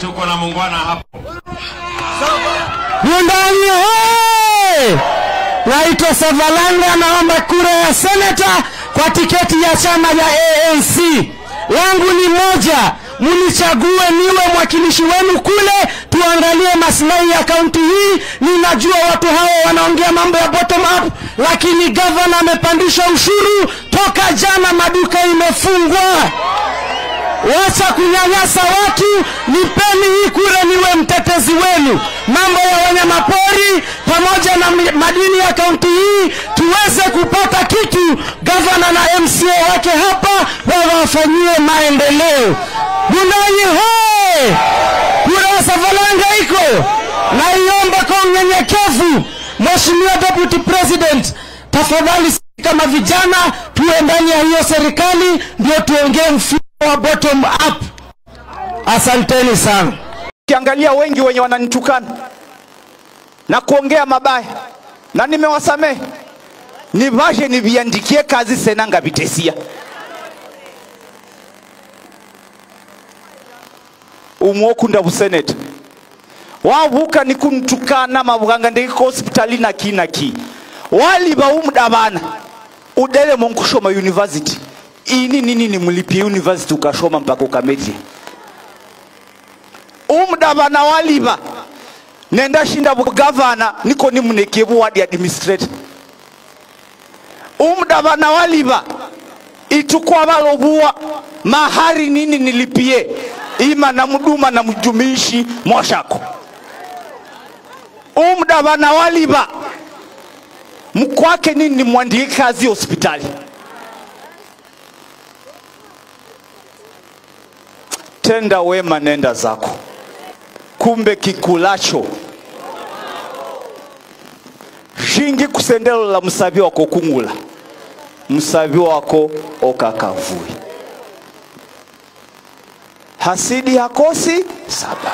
tuko na muungwana hapo. Nyumbani! Naitwa Savalanga, naomba kura ya seneta kwa tiketi ya chama ya ANC. Yangu ni moja, munichague niwe mwakilishi wenu kule, tuangalie maslahi ya kaunti hii. Ninajua watu hawa wanaongea mambo ya bottom up, lakini gavana amepandisha ushuru toka jana, maduka imefungwa. Wacha kunyanyasa watu, nipeni hii kura niwe mtetezi wenu. Mambo ya wanyama pori pamoja na madini ya kaunti hii tuweze kupata kitu. Gavana na MCA wake hapa wawafanyie maendeleo. Bunanyi hoe! Kura ya Savalanga iko, naiomba kwa unyenyekevu. Mheshimiwa Deputy President, tafadhali kama vijana tuwe ndani ya hiyo serikali, ndio tuongee mfumo wa bottom up. Asanteni sana. Ukiangalia wengi wenye wananitukana na kuongea mabaya, na nimewasamehe, nivashe niviandikie kazi senanga vitesia. Umwokunda buseneta wavuka nikuntukana mavuganga ndiko hospitali na ki na ki waliva umudavana udele monkushoma university ini nini nimulipie university ukashoma mpaka ukamedie umudavana waliva nenda shinda bugavana niko nimunekie wadi administrator. Umudavana waliva itukwa valovua mahari nini nilipie? Ima na muduma na mjumishi mwashako. Umudavana waliva mkwake nini nimwandie kazi hospitali tenda wema nenda zako. Kumbe kikulacho. Shingi kusendelo la msavi wako kungula. Msavi wako okakavui. Hasidi hakosi saba